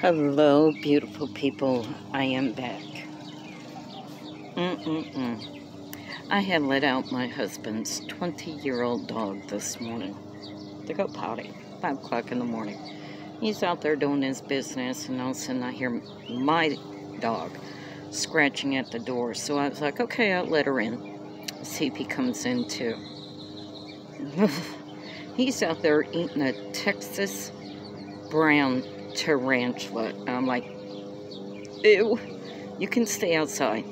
Hello, beautiful people. I am back. Mm-mm-mm. I had let out my husband's 20-year-old dog this morning to go potty. 5 o'clock in the morning. He's out there doing his business, and all of a sudden I hear my dog scratching at the door. So I was like, okay, I'll let her in. See if he comes in, too. He's out there eating a Texas brown tarantula. I'm like, ew, you can stay outside.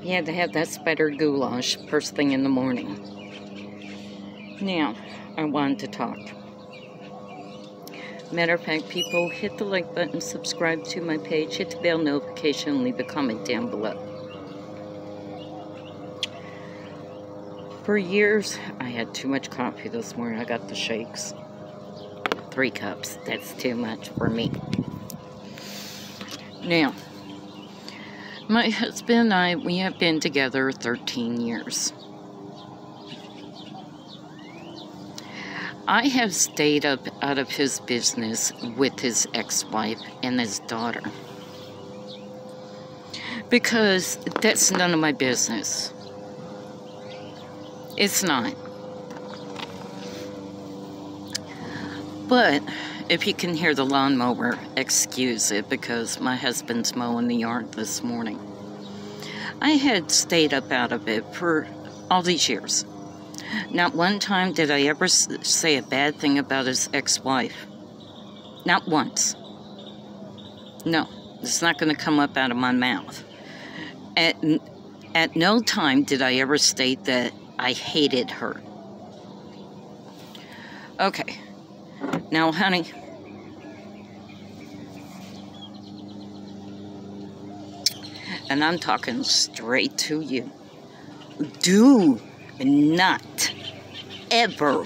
He had to have that spider goulash first thing in the morning. Now, I wanted to talk. Matter of fact, people, hit the like button, subscribe to my page, hit the bell notification, leave a comment down below. For years, I had too much coffee this morning. I got the shakes three cups. That's too much for me. Now, my husband and I, we have been together 13 years. I have stayed up out of his business with his ex-wife and his daughter. Because that's none of my business. It's not. But if you can hear the lawnmower, excuse it because my husband's mowing the yard this morning. I had stayed up out of it for all these years. Not one time did I ever say a bad thing about his ex wife. Not once. No, it's not going to come up out of my mouth. At, at no time did I ever state that I hated her. Okay, now, honey, and I'm talking straight to you. Do not ever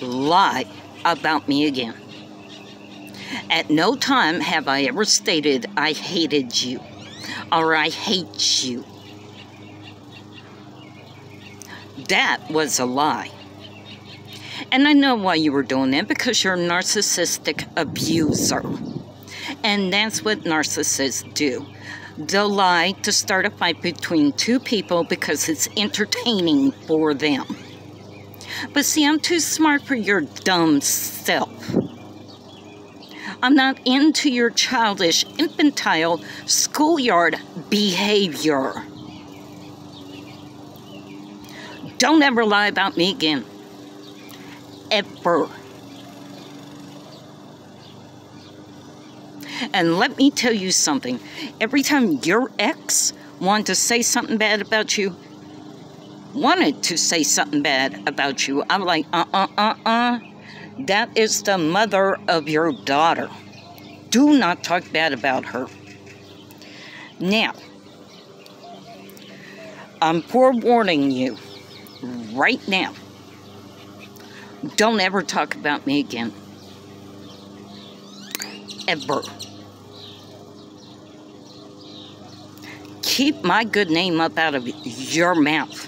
lie about me again. At no time have I ever stated I hated you or I hate you. That was a lie. And I know why you were doing that because you're a narcissistic abuser. And that's what narcissists do. They'll lie to start a fight between two people because it's entertaining for them. But see, I'm too smart for your dumb self. I'm not into your childish, infantile, schoolyard behavior. Don't ever lie about me again ever. And let me tell you something. Every time your ex wanted to say something bad about you, wanted to say something bad about you, I'm like, uh-uh-uh-uh. That is the mother of your daughter. Do not talk bad about her. Now, I'm forewarning you right now. Don't ever talk about me again. Ever. Keep my good name up out of your mouth.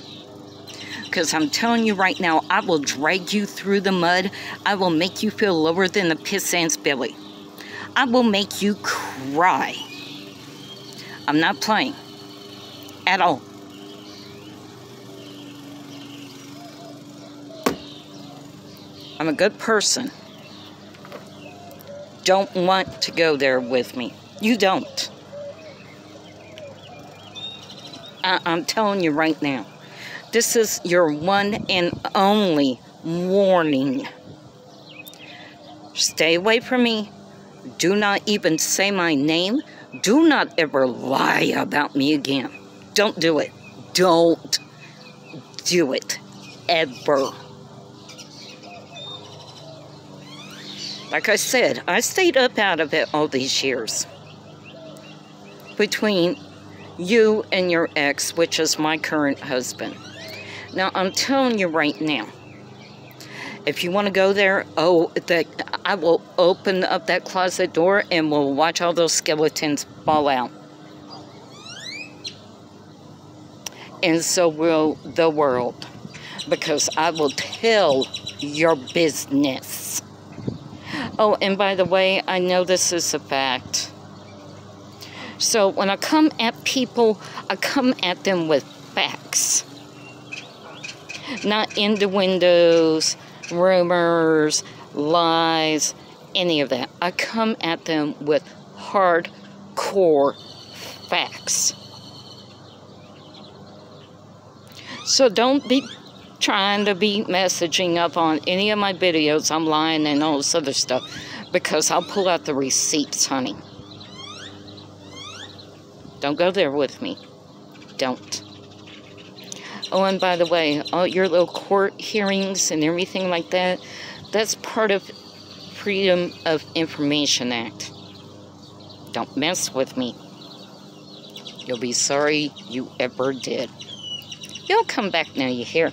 Because I'm telling you right now, I will drag you through the mud. I will make you feel lower than the pissant's belly. I will make you cry. I'm not playing. At all. I'm a good person. Don't want to go there with me. You don't. I I'm telling you right now. This is your one and only warning. Stay away from me. Do not even say my name. Do not ever lie about me again. Don't do it. Don't do it. Ever. Like I said, I stayed up out of it all these years. Between you and your ex, which is my current husband. Now, I'm telling you right now, if you want to go there, oh, I will open up that closet door and we'll watch all those skeletons fall out. And so will the world. Because I will tell your business. Oh, and by the way, I know this is a fact. So when I come at people, I come at them with facts. Not in the windows, rumors, lies, any of that. I come at them with hardcore facts. So don't be trying to be messaging up on any of my videos. I'm lying and all this other stuff because I'll pull out the receipts, honey. Don't go there with me. Don't. Oh, and by the way, all your little court hearings and everything like that, that's part of Freedom of Information Act. Don't mess with me. You'll be sorry you ever did. You'll come back now, you hear?